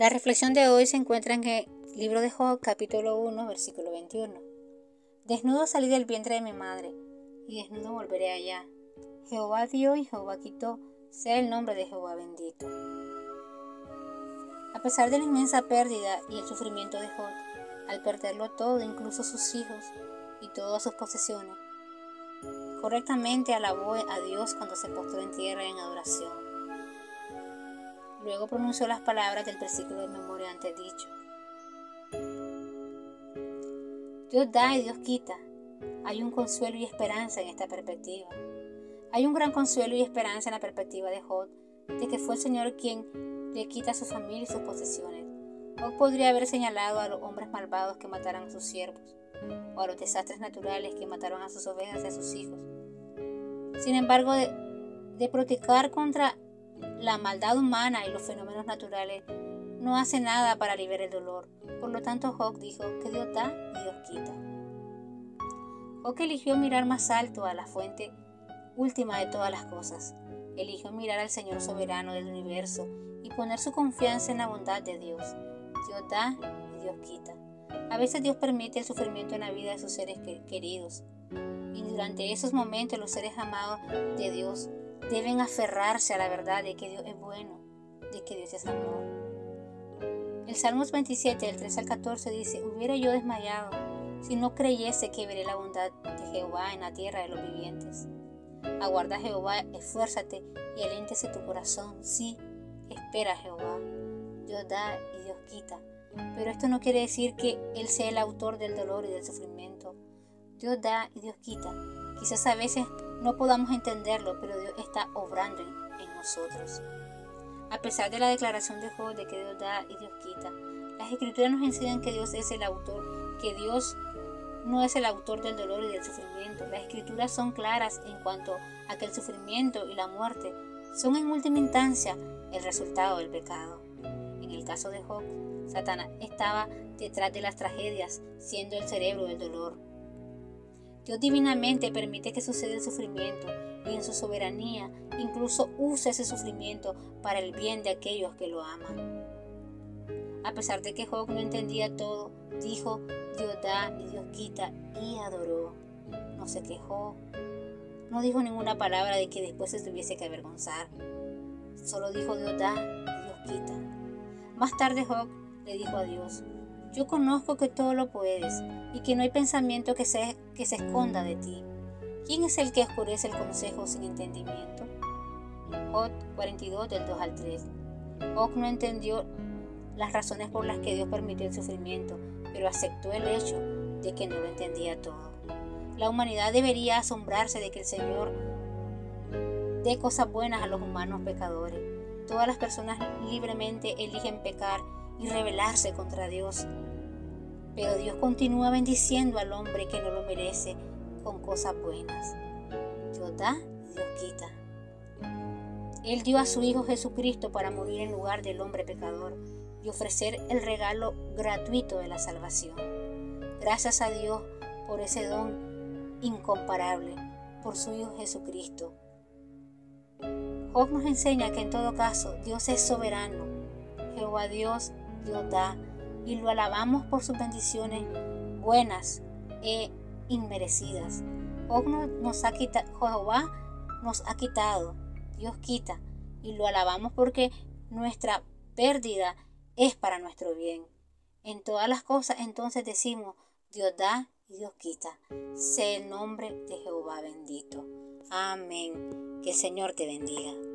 La reflexión de hoy se encuentra en el libro de Job, capítulo 1, versículo 21. Desnudo salí del vientre de mi madre, y desnudo volveré allá. Jehová dio y Jehová quitó, sea el nombre de Jehová bendito. A pesar de la inmensa pérdida y el sufrimiento de Job, al perderlo todo, incluso sus hijos y todas sus posesiones, correctamente alabó a Dios cuando se postró en tierra en adoración. Luego pronunció las palabras del versículo de memoria antes dicho. Dios da y Dios quita. Hay un consuelo y esperanza en esta perspectiva. Hay un gran consuelo y esperanza en la perspectiva de Job, de que fue el Señor quien le quita su familia y sus posesiones. Job podría haber señalado a los hombres malvados que mataron a sus siervos, o a los desastres naturales que mataron a sus ovejas y a sus hijos. Sin embargo, de, de protestar contra la maldad humana y los fenómenos naturales no hace nada para aliviar el dolor. Por lo tanto, Job dijo que Dios da y Dios quita. Job eligió mirar más alto a la fuente última de todas las cosas. Eligió mirar al Señor soberano del universo y poner su confianza en la bondad de Dios. Dios da y Dios quita. A veces Dios permite el sufrimiento en la vida de sus seres queridos. Y durante esos momentos los seres amados de Dios deben aferrarse a la verdad de que Dios es bueno, de que Dios es amor. El Salmos 27, del 3 al 14 dice, hubiera yo desmayado si no creyese que veré la bondad de Jehová en la tierra de los vivientes. Aguarda Jehová, esfuérzate y aléntese tu corazón. Sí, espera Jehová. Dios da y Dios quita. Pero esto no quiere decir que Él sea el autor del dolor y del sufrimiento. Dios da y Dios quita. Quizás a veces no podamos entenderlo, pero Dios está obrando en, nosotros. A pesar de la declaración de Job de que Dios da y Dios quita, las escrituras nos enseñan que Dios es el autor, que Dios no es el autor del dolor y del sufrimiento. Las escrituras son claras en cuanto a que el sufrimiento y la muerte son en última instancia el resultado del pecado. En el caso de Job, Satanás estaba detrás de las tragedias, siendo el cerebro del dolor. Dios divinamente permite que suceda el sufrimiento y en su soberanía incluso usa ese sufrimiento para el bien de aquellos que lo aman. A pesar de que Job no entendía todo, dijo, Dios da y Dios quita y adoró. No se quejó, no dijo ninguna palabra de que después se tuviese que avergonzar. Solo dijo Dios da y Dios quita. Más tarde Job le dijo a Dios, yo conozco que todo lo puedes y que no hay pensamiento que se, que se esconda de ti. ¿Quién es el que oscurece el consejo sin entendimiento? Job 42 del 2 al 3. Job no entendió las razones por las que Dios permitió el sufrimiento, pero aceptó el hecho de que no lo entendía todo. La humanidad debería asombrarse de que el Señor dé cosas buenas a los humanos pecadores. Todas las personas libremente eligen pecar y rebelarse contra Dios. Pero Dios continúa bendiciendo al hombre que no lo merece con cosas buenas. Dios da y Dios quita. Él dio a su Hijo Jesucristo para morir en lugar del hombre pecador y ofrecer el regalo gratuito de la salvación. Gracias a Dios por ese don incomparable, por su Hijo Jesucristo. Job nos enseña que en todo caso Dios es soberano. Jehová Dios Dios da y lo alabamos por sus bendiciones buenas e inmerecidas. nos ha quitado, Jehová nos ha quitado, Dios quita y lo alabamos porque nuestra pérdida es para nuestro bien. En todas las cosas entonces decimos, Dios da y Dios quita. Sea el nombre de Jehová bendito. Amén. Que el Señor te bendiga.